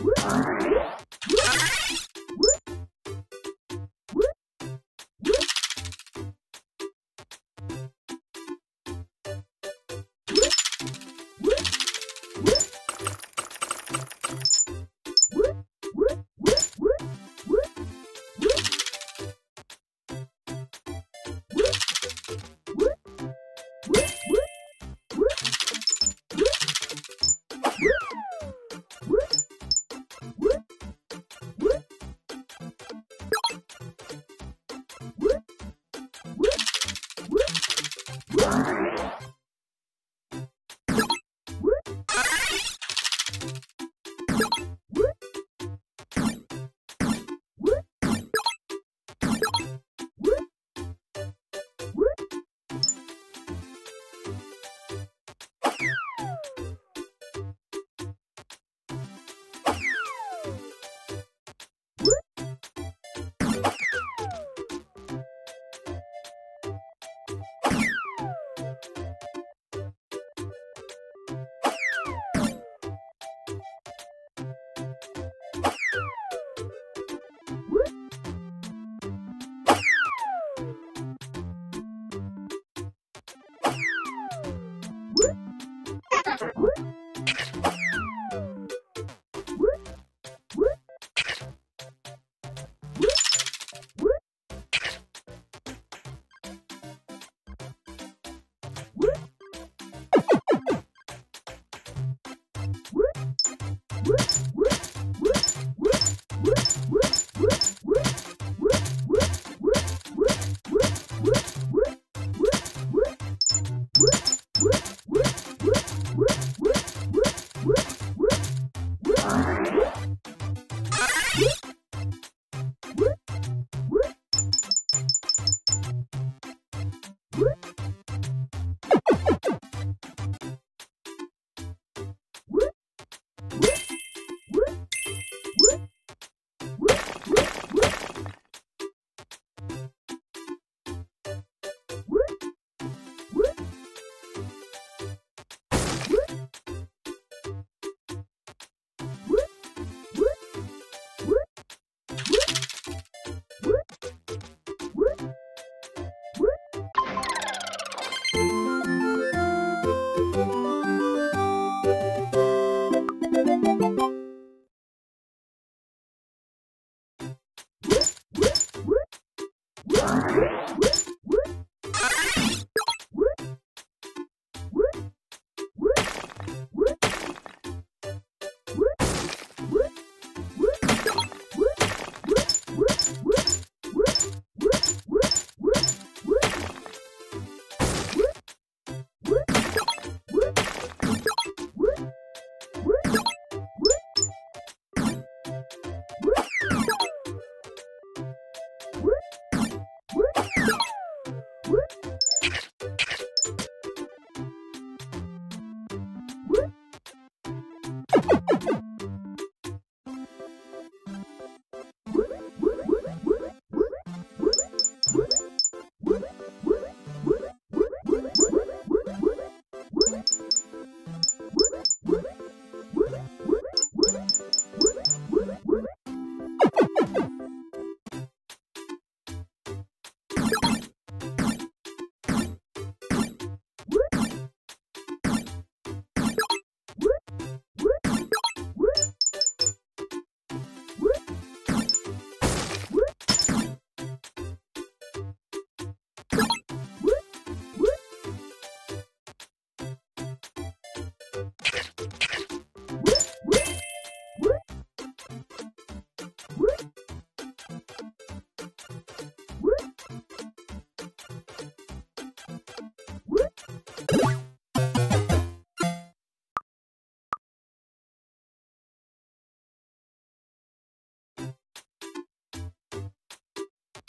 What? What?